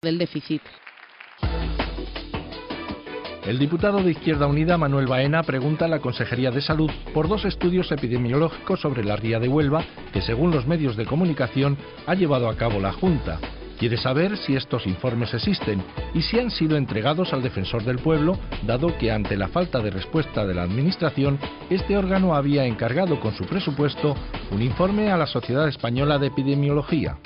del déficit. El diputado de Izquierda Unida, Manuel Baena, pregunta a la Consejería de Salud por dos estudios epidemiológicos sobre la ría de Huelva que, según los medios de comunicación, ha llevado a cabo la Junta. Quiere saber si estos informes existen y si han sido entregados al defensor del pueblo, dado que ante la falta de respuesta de la Administración, este órgano había encargado con su presupuesto un informe a la Sociedad Española de Epidemiología.